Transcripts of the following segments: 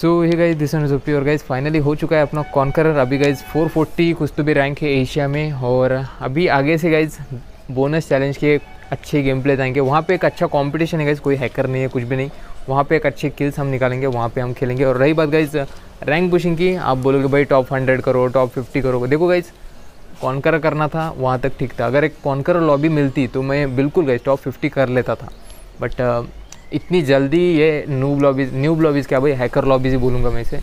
सो ये guys this जुप्पी और guys finally हो चुका है अपना कॉन्करर अभी गाइज़ 440 कुछ तो भी रैंक है एशिया में और अभी आगे से गाइज़ बोनस चैलेंज के अच्छे गेम प्ले आएँगे। वहाँ पे एक अच्छा कंपटीशन है गाइज़ कोई हैकर नहीं है, कुछ भी नहीं। वहाँ पे एक अच्छे किल्स हम निकालेंगे, वहाँ पे हम खेलेंगे। और रही बात गाइज़ रैंक पुशिंग की, आप बोलोगे भाई टॉप हंड्रेड करो टॉप फिफ्टी करो देखो गाइज़ कॉन्कर करना था, वहाँ तक ठीक था। अगर एक कॉन्कर लॉबी मिलती तो मैं बिल्कुल गाइज़ टॉप फिफ्टी कर लेता था। बट इतनी जल्दी ये न्यू लॉबीज़ न्यू लॉबीज़ क्या भाई हैकर लॉबीज़ ही बोलूँगा मैं इसे।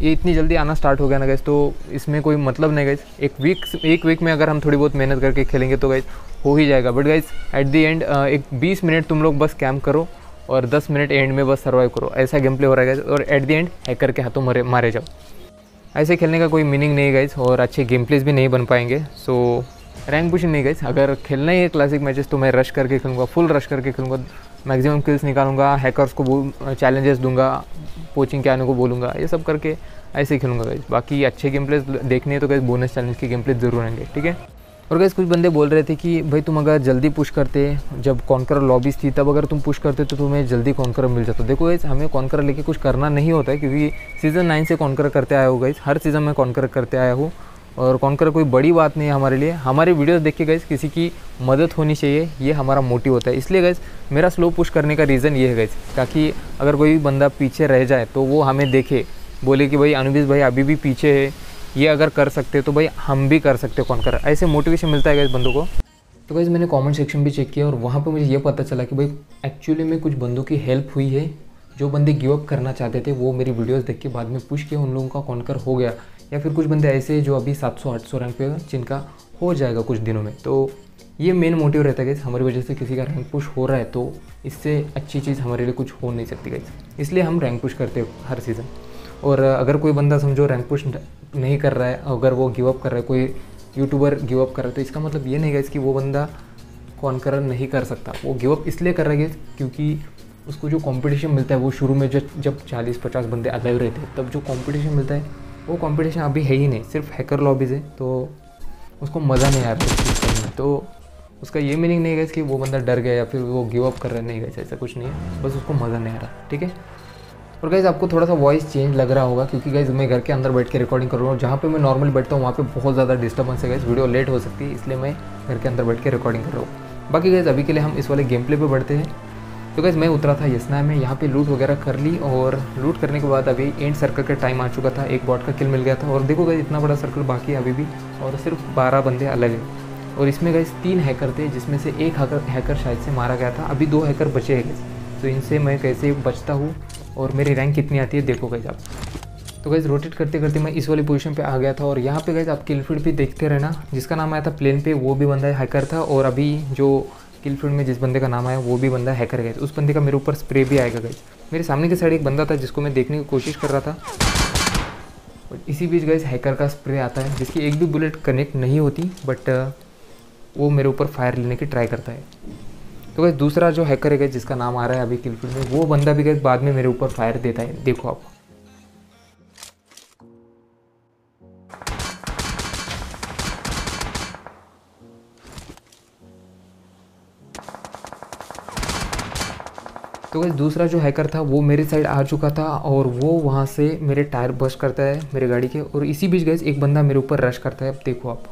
ये इतनी जल्दी आना स्टार्ट हो गया ना गैस तो इसमें कोई मतलब नहीं गैस एक वीक एक वीक में अगर हम थोड़ी बहुत मेहनत करके खेलेंगे तो गैस हो ही जाएगा। But gas at the end एक 20 मिनट तुम लोग बस कैम्प करो और 10 मिनट एंड में बस सर्वाइव करो। ऐसा गेम प्ले हो रहा है और एट दी एंड हैकर के हाथों मरे, मारे जाओ। ऐसे खेलने का कोई मीनिंग नहीं गाइस और अच्छे गेम प्लेस भी नहीं बन पाएँगे। सो रैंक पुशिंग नहीं गाइस अगर खेलना ही है क्लासिक मैचेस तो मैं रश करके खेलूँगा फुल रश करके खेलूँगा। मैक्सिमम किल्स निकालूँगा हैकर्स को चैलेंजेस दूँगा कोचिंग के आने को बोलूँगा, ये सब करके ऐसे ही खेलूँगा गाइस बाकी अच्छे गेम प्लेस देखने हैं तो गाइस बोनस चैलेंज के गेम प्लेस ज़रूर आएँगे, ठीक है? और गैस कुछ बंदे बोल रहे थे कि भाई तुम अगर जल्दी पुश करते, जब कॉन्कर लॉबीज थी, तब अगर तुम पुश करते तो तुम्हें जल्दी कॉन्कर मिल जाता। देखो गैस हमें कॉन्कर लेके कुछ करना नहीं होता है, क्योंकि सीज़न नाइन से कॉन्कर करते आया हो गैस हर सीज़न में कॉन्कर करते आया हूँ। और कॉन्कर कोई बड़ी बात नहीं है हमारे लिए। हमारे वीडियोस देख के गैस किसी की मदद होनी चाहिए, ये हमारा मोटिव होता है। इसलिए गैस मेरा स्लो पुश करने का रीज़न ये है गैस ताकि अगर कोई बंदा पीछे रह जाए तो वो हमें देखे। बोले कि, भाई अनुबिस भाई अभी भी पीछे है। ये अगर कर सकते तो भाई, हम भी कर सकते, कौन कर? ऐसे मोटिवेशन मिलता है गैस बंदों को। तो गैस मैंने कमेंट सेक्शन भी चेक किया और वहाँ पे मुझे ये पता चला कि, भाई एक्चुअली में कुछ बंदों की हेल्प हुई है। जो बंदे गिव अप करना चाहते थे, वो मेरी वीडियोस देख के बाद में पुश किया उन लोगों का कॉन्कर हो गया। या फिर कुछ बंदे ऐसे जो अभी 700-800 रैंक पे जिनका हो जाएगा कुछ दिनों में। तो ये मेन मोटिव रहता है गैस हमारी वजह से किसी का रैंक पुश हो रहा है तो इससे अच्छी चीज़ हमारे लिए कुछ हो नहीं सकती गैस इसलिए हम रैंक पुश करते हैं हर सीज़न और अगर कोई बंदा समझो रैंक पुश नहीं कर रहा है, अगर वो गिव अप कर रहा है, कोई यूट्यूबर गिव अप कर रहा है तो इसका मतलब ये नहीं गैस कि वो बंदा कॉन्कर नहीं कर सकता। वो गिव अप इसलिए कर रहा है क्योंकि उसको जो कंपटीशन मिलता है, वो शुरू में जब जब चालीस, पचास बंदे अलाइव रहते हैं, तब जो कंपटीशन मिलता है वो कंपटीशन अभी है ही नहीं, सिर्फ़ हैकर लॉबीज़ है तो उसको मज़ा नहीं आया करने तो उसका ये मीनिंग नहीं गया कि वो बंदा डर गया या फिर वो गिव अप कर रहा नहीं गया ऐसा कुछ नहीं है। बस उसको मज़ा नहीं आ रहा, ठीक है? और गाइज़ आपको थोड़ा सा वॉइस चेंज लग रहा होगा, क्योंकि गाइज़ मैं घर के अंदर बैठ के रिकॉर्डिंग कर रहा हूँ। जहाँ पे मैं नॉर्मल बैठता हूँ, वहाँ पे बहुत ज़्यादा डिस्टर्बेंस है गाइज़ वीडियो लेट हो सकती है, इसलिए मैं घर के अंदर बैठ के रिकॉर्डिंग कर रहा हूँ। बाकी गाइज़ अभी के लिए हम इस वाले गेम प्ले पर बढ़ते हैं। तो गाइज़ मैं उतरा था यसना में, यहाँ पे लूट वगैरह कर ली और लूट करने के बाद अभी एंड सर्कल का टाइम आ चुका था। एक बॉट का किल मिल गया था। और देखो गाइज़ इतना बड़ा सर्कल बाकी है अभी भी और सिर्फ़ बारह बंदे अलग हैं। और इसमें गए तीन हैकर थे, जिसमें से एक हैकर हैकर शायद से मारा गया था। अभी दो हैकर बचे हैं तो इनसे मैं कैसे बचता हूँ और मेरी रैंक कितनी आती है, देखो गाइज़ आप। तो गाइज़ रोटेट करते करते मैं इस वाली पोजीशन पे आ गया था और यहाँ पे गाइज़ आप किल फ़ीड भी देखते रहना। जिसका नाम आया था प्लेन पे वो भी बंदा हैकर था और अभी जो किल फ़ील्ड में जिस बंदे का नाम आया, वो भी बंदा हैकर गया उस बंदे का मेरे ऊपर स्प्रे भी आएगा गई मेरे सामने के साइड एक बंदा था जिसको मैं देखने की कोशिश कर रहा था। इसी बीच गई हैकर का स्प्रे आता है, जिसकी एक भी बुलेट कनेक्ट नहीं होती बट वो मेरे ऊपर फायर लेने की ट्राई करता है। तो गई दूसरा जो हैकर है गए जिसका नाम आ रहा है अभी किल फ़ील्ड में, वो बंदा भी गए बाद में मेरे ऊपर फायर देता है। देखो आप। तो दूसरा जो हैकर था, वो मेरे साइड आ चुका था और वो वहाँ से मेरे टायर बस्ट करता है मेरे गाड़ी के और इसी बीच गैस एक बंदा मेरे ऊपर रश करता है। अब देखो आप।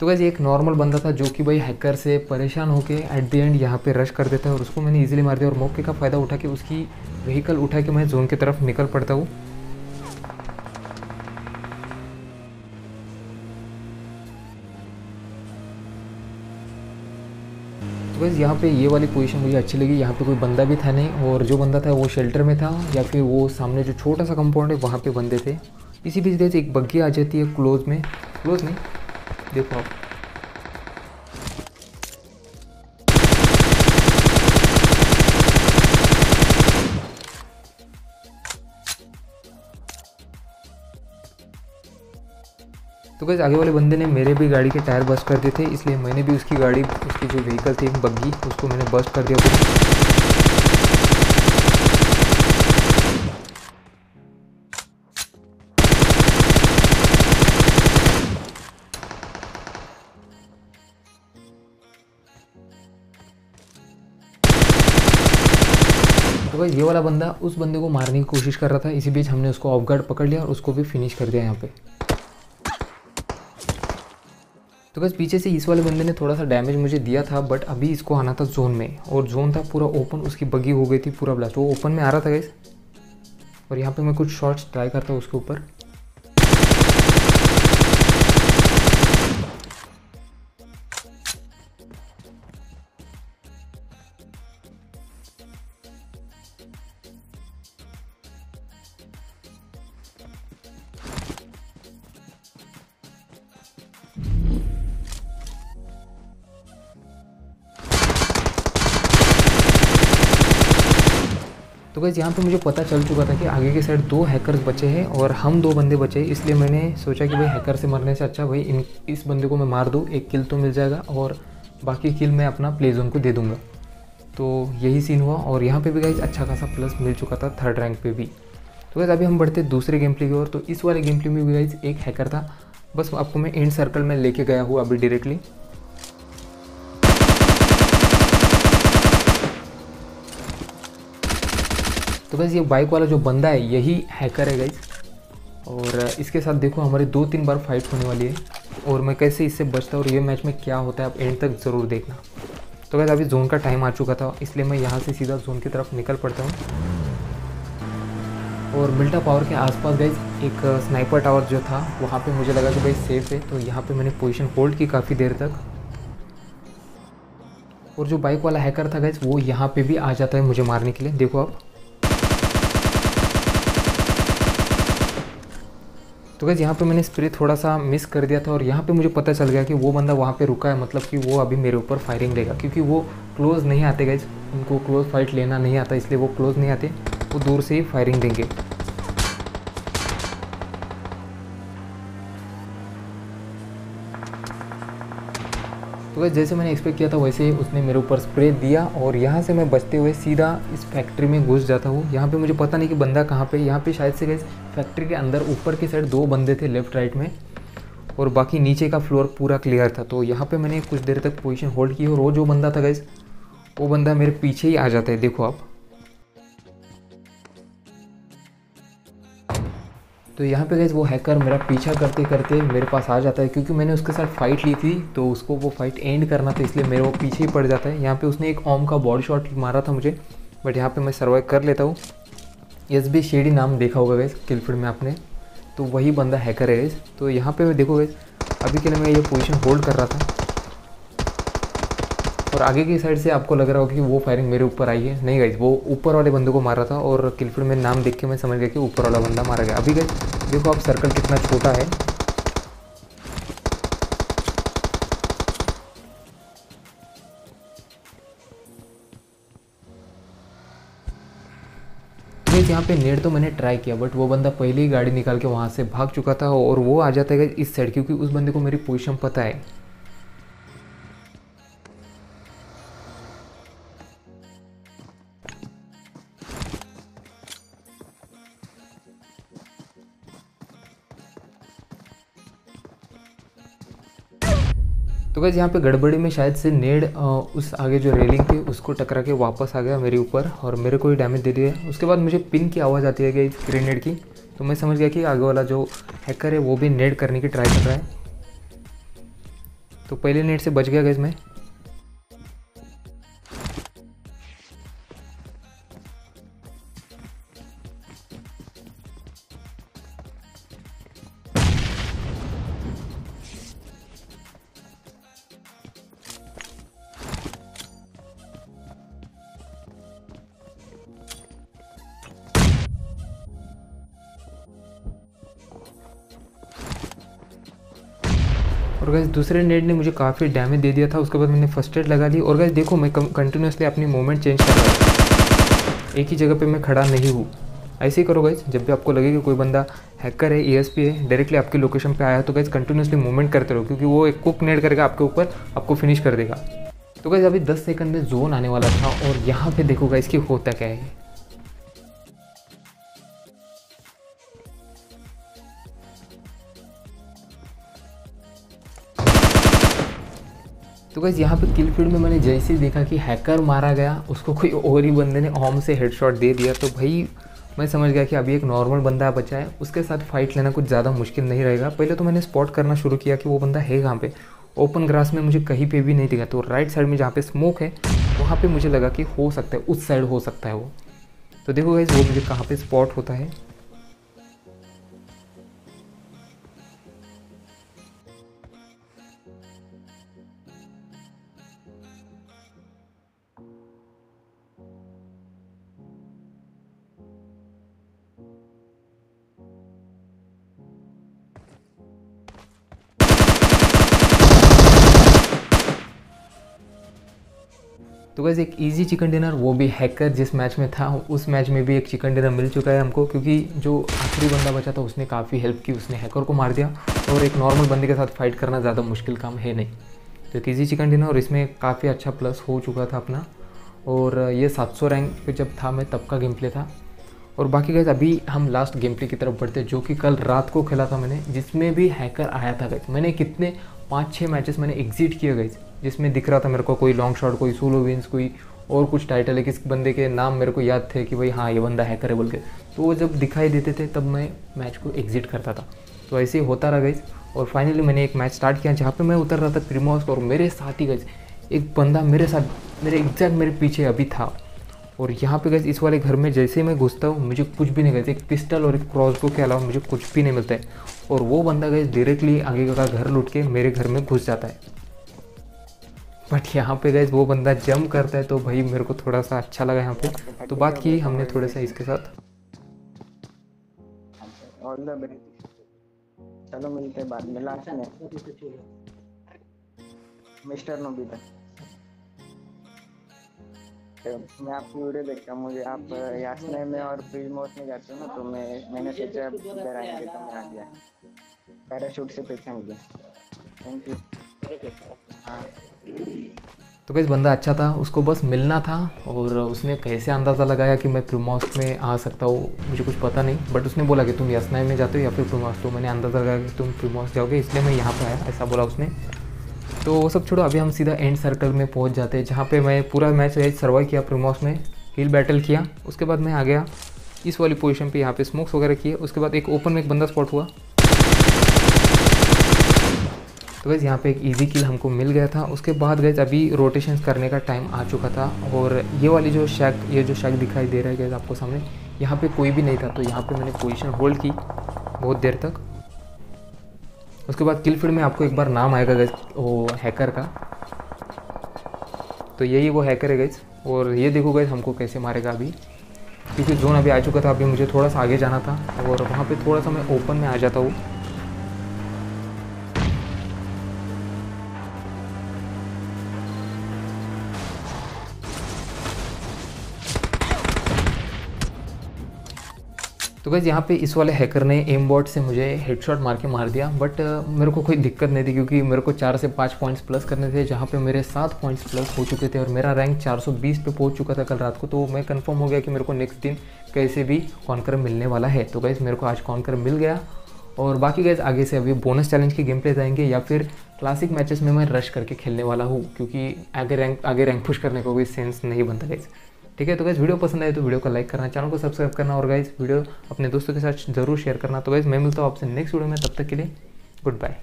तो वैसे एक नॉर्मल बंदा था जो कि भाई हैकर से परेशान होके एट द एंड यहाँ पे रश कर देता है और उसको मैंने इजीली मार दिया और मौके का फ़ायदा उठा के उसकी व्हीकल उठा के मैं जोन की तरफ़ निकल पड़ता हूँ। यहाँ पे ये वाली पोजीशन मुझे अच्छी लगी। यहाँ पे कोई बंदा भी था नहीं और जो बंदा था वो शेल्टर में था या फिर वो सामने जो छोटा सा कंपाउंड है, वहाँ पे बंदे थे। इसी बीच गए एक बग्घी आ जाती है क्लोज में। क्लोज नहीं? देखो आप। तो गैस आगे वाले बंदे ने मेरे भी गाड़ी के टायर बस्ट कर दिए थे, इसलिए मैंने भी उसकी गाड़ी, उसकी जो व्हीकल थी बग्गी उसको मैंने बस्ट कर दिया। तो भाई ये वाला बंदा उस बंदे को मारने की कोशिश कर रहा था, इसी बीच हमने उसको ऑफ़ गार्ड पकड़ लिया और उसको भी फिनिश कर दिया यहाँ पे। तो बस पीछे से इस वाले बंदे ने थोड़ा सा डैमेज मुझे दिया था बट अभी इसको आना था जोन में। और जोन था पूरा ओपन उसकी बगी हो गई थी पूरा ब्लास्ट वो ओपन में आ रहा था गैस और यहाँ पे मैं कुछ शॉर्ट्स ट्राई करता हूँ उसके ऊपर। तो गैस यहाँ पे मुझे पता चल चुका था कि आगे के साइड दो हैकर्स बचे हैं और हम दो बंदे बचे हैं, इसलिए मैंने सोचा कि भाई हैकर से मरने से अच्छा भाई, इन, इस बंदे को मैं मार दूँ, एक किल तो मिल जाएगा और बाकी किल मैं अपना प्ले जोन को दे दूँगा। तो यही सीन हुआ और यहाँ पे भी गाइज़ अच्छा खासा प्लस मिल चुका था थर्ड रैंक पे भी। तो गैस अभी हम बढ़ते दूसरे गेम प्ले की ओर तो इस वाले गेम प्ले में भी गाइज़ एक हैकर था, बस आपको मैं एंड सर्कल में लेके गया हूँ अभी डायरेक्टली तो बस ये बाइक वाला जो बंदा है, यही हैकर है गाइज़ और इसके साथ देखो, हमारे दो तीन बार फाइट होने वाली है। और मैं कैसे इससे बचता हूँ और ये मैच में क्या होता है, आप एंड तक ज़रूर देखना। तो वैसे अभी जोन का टाइम आ चुका था, इसलिए मैं यहाँ से सीधा जोन की तरफ़ निकल पड़ता हूँ। और मिल्टा पावर के आसपास गई एक स्नाइपर टावर जो था, वहाँ पे मुझे लगा कि भाई सेफ़ है। तो यहाँ पे मैंने पोजीशन होल्ड की काफ़ी देर तक। और जो बाइक वाला हैकर था गैस वो यहाँ पे भी आ जाता है मुझे मारने के लिए। देखो आप। तो गैस यहाँ पे मैंने स्प्रे थोड़ा सा मिस कर दिया था और यहाँ पे मुझे पता चल गया कि वो बंदा वहाँ पे रुका है मतलब कि वो अभी मेरे ऊपर फायरिंग देगा, क्योंकि वो क्लोज नहीं आते गैस उनको क्लोज फाइट लेना नहीं आता, इसलिए वो क्लोज नहीं आते, वो दूर से ही फायरिंग देंगे। तो वैसे जैसे मैंने एक्सपेक्ट किया था, वैसे उसने मेरे ऊपर स्प्रे दिया और यहाँ से मैं बचते हुए सीधा इस फैक्ट्री में घुस जाता हूँ। यहाँ पे मुझे पता नहीं कि बंदा कहाँ पे यहाँ पे शायद से गए फैक्ट्री के अंदर ऊपर की साइड दो बंदे थे लेफ़्ट राइट में और बाकी नीचे का फ्लोर पूरा क्लियर था। तो यहाँ पर मैंने कुछ देर तक पोजिशन होल्ड की और वो जो बंदा था गए वो बंदा मेरे पीछे ही आ जाता है, देखो आप। तो यहाँ पे गैस वो हैकर मेरा पीछा करते करते मेरे पास आ जाता है क्योंकि मैंने उसके साथ फाइट ली थी तो उसको वो फाइट एंड करना था, इसलिए मेरे वो पीछे ही पड़ जाता है। यहाँ पे उसने एक ओम का बॉडी शॉट मारा था मुझे बट यहाँ पे मैं सर्वाइव कर लेता हूँ। एस बी शेडी नाम देखा होगा गैस किलफील्ड में आपने। तो वही बंदा हैकर है गैस तो यहाँ पे मैं देखो गैस अभी के लिए मैं ये पोजीशन होल्ड कर रहा था। और आगे की साइड से आपको लग रहा होगा कि वो फायरिंग मेरे ऊपर आई है। नहीं गई वो ऊपर वाले बंदे को मारा था और किलफील्ड में नाम देख के मैं समझ गया कि ऊपर वाला बंदा मारा गया। अभी गए देखो आप सर्कल कितना छोटा है। यहाँ पे नेट तो मैंने ट्राई किया बट वो बंदा पहले ही गाड़ी निकाल के वहाँ से भाग चुका था और वो आ जाता है इस साइड क्योंकि उस बंदे को मेरी पोजीशन पता है। तो गैस यहाँ पे गड़बड़ी में शायद से नेड उस आगे जो रेलिंग थी, उसको टकरा के वापस आ गया मेरे ऊपर और मेरे को ही डैमेज दे दिया उसके बाद मुझे पिन की आवाज़ आती है गई ग्रेनेड की। तो मैं समझ गया कि आगे वाला जो हैकर है, वो भी नेड करने की ट्राई कर रहा है। तो पहले नेट से बच गया गैस मैं। और गैस दूसरे नेट ने मुझे काफ़ी डैमेज दे दिया था, उसके बाद मैंने फ़र्स्ट एड लगा ली। और गैस देखो, मैं कंटिन्यूसली अपनी मूवमेंट चेंज कर रहा हूँ। एक ही जगह पे मैं खड़ा नहीं हूँ। ऐसे ही करो गैस जब भी आपको लगे कि कोई बंदा हैकर है ई है डायरेक्टली आपकी लोकेशन पे आया तो गैस कंटिन्यूसली मूवमेंट करते रहो, क्योंकि वो एक कुक नेट करके आपके ऊपर आपको फिनिश कर देगा। तो गैस अभी 10 सेकंड में जोन आने वाला था, और यहाँ पे देखो गैस कि होता क्या है। तो गैस यहाँ पे किल फ़ील्ड में मैंने जैसे ही देखा कि हैकर मारा गया, उसको कोई और ही बंदे ने ऑम से हेडशॉट दे दिया तो भाई मैं समझ गया कि अभी एक नॉर्मल बंदा बचा है, उसके साथ फाइट लेना कुछ ज़्यादा मुश्किल नहीं रहेगा। पहले तो मैंने स्पॉट करना शुरू किया कि वो बंदा है कहाँ पे? ओपन ग्रास में मुझे कहीं पे भी नहीं दिखा। तो राइट साइड में जहाँ पे स्मोक है, वहाँ पे मुझे लगा कि हो सकता है, उस साइड हो सकता है वो। तो देखो गाइज़ वो मुझे कहाँ पे स्पॉट होता है। तो वैसे एक इजी चिकन डिनर वो भी हैकर जिस मैच में था, उस मैच में भी एक चिकन डिनर मिल चुका है हमको, क्योंकि जो आखिरी बंदा बचा था, उसने काफ़ी हेल्प की, उसने हैकर को मार दिया, और एक नॉर्मल बंदे के साथ फाइट करना ज़्यादा मुश्किल काम है नहीं। तो एक ईजी चिकन डिनर और इसमें काफ़ी अच्छा प्लस हो चुका था अपना, और ये 700 रैंक पे जब था मैं, तब का गेम प्ले था। और बाकी गैस अभी हम लास्ट गेम प्ले की तरफ़ बढ़ते जो कि कल रात को खेला था मैंने, जिसमें भी हैकर आया था गैस मैंने कितने, पाँच छः मैचेस मैंने एग्जिट किए गए जिसमें दिख रहा था मेरे को कोई लॉन्ग शॉट कोई सोलो विंस कोई और कुछ टाइटल है, किस बंदे के नाम मेरे को याद थे कि भाई हाँ ये बंदा हैकर है बोल के। तो वो जब दिखाई देते थे, तब मैं मैच को एग्जिट करता था। तो ऐसे ही होता रहा गई और फाइनली मैंने एक मैच स्टार्ट किया जहाँ पे मैं उतर रहा था प्रीमोस और मेरे साथ ही गई एक बंदा मेरे साथ, मेरे एग्जैक्ट मेरे पीछे अभी था। और यहाँ पे गए इस वाले घर में जैसे ही मैं घुसता हूँ, मुझे कुछ भी नहीं गए एक पिस्टल और एक क्रॉस के अलावा मुझे कुछ भी नहीं मिलता है। और वो बंदा गए डायरेक्टली आगे का घर लुट के मेरे घर में घुस जाता है। बट यहाँ पे गए वो बंदा जम करता है तो भाई मेरे को थोड़ा सा अच्छा लगा यहाँ पे। तो बात की हमने थोड़ा सा इसके साथ। चलो मिलते बाद में। लास्ट में। मिस्टर नोबिता तो मैं आपकी वीडियो देखता हूँ, मुझे आप यासने में और प्रीमोस में जाते हो ना तो मैं मैंने सोचा, इधर आएँगे तो मैं आ गया। पैराशूट से पीछे मुझे थैंक यू तो कैसे बंदा अच्छा था, उसको बस मिलना था और उसने कैसे अंदाज़ा लगाया कि मैं प्रोमोस में आ सकता हूँ, मुझे कुछ पता नहीं। बट उसने बोला कि तुम यसनाई में जाते हो या फिर प्रोमोस तो मैंने अंदाज़ा लगाया कि तुम प्रोमोस जाओगे, इसलिए मैं यहाँ पर आया, ऐसा बोला उसने। तो वो सब छोड़ो, अभी हम सीधा एंड सर्कल में पहुँच जाते हैं, जहाँ पर मैं पूरा मैच सर्वाइव किया प्रोमोस में हिल बैटल किया। उसके बाद मैं आ गया, इस वाली पोजीशन पे यहाँ पे स्मोक्स वगैरह किए। उसके बाद एक ओपन में एक बंदा स्पॉट हुआ। तो गैस यहाँ पे एक इजी किल हमको मिल गया था। उसके बाद गैस अभी रोटेशन करने का टाइम आ चुका था और ये वाली जो शैक ये जो शैक दिखाई दे रहा है गैस आपको सामने, यहाँ पे कोई भी नहीं था। तो यहाँ पे मैंने पोजीशन होल्ड की बहुत देर तक। उसके बाद किल फ़ील्ड में आपको एक बार नाम आएगा गैस वो हैकर का। तो यही वो हैकर है गैस और ये देखो गैस हमको कैसे मारेगा अभी। क्योंकि जोन अभी आ चुका था, अभी मुझे थोड़ा सा आगे जाना था और वहाँ पे थोड़ा सा मैं ओपन में आ जाता हूँ। तो यहाँ पे इस वाले हैकर ने एम बॉट से मुझे हेडशॉट मार के मार दिया बट uh, मेरे को कोई दिक्कत नहीं थी क्योंकि मेरे को चार से पाँच पॉइंट्स प्लस करने थे जहाँ पे मेरे सात पॉइंट्स प्लस हो चुके थे और मेरा रैंक 420 पे पहुँच चुका था कल रात को तो मैं कंफर्म हो गया कि मेरे को नेक्स्ट दिन कैसे भी कॉन्कर मिलने वाला है। तो गैस मेरे को आज कॉन्कर मिल गया और बाकी गैस आगे से अभी बोनस चैलेंज की गेम प्ले आएँगे या फिर क्लासिक मैचेस में मैं रश करके खेलने वाला हूँ क्योंकि आगे रैंक आगे रैंक पुश करने का कोई सेंस नहीं बनता गैस ठीक है तो गैस वीडियो पसंद आए तो वीडियो को लाइक करना चैनल को सब्सक्राइब करना और गाइज़ वीडियो अपने दोस्तों के साथ ज़रूर शेयर करना तो गैस मैं मिलता हूँ आपसे नेक्स्ट वीडियो में, तब तक के लिए goodbye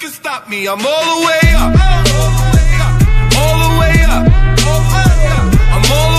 can stop me. I'm all the way up. All the way up. All the way up.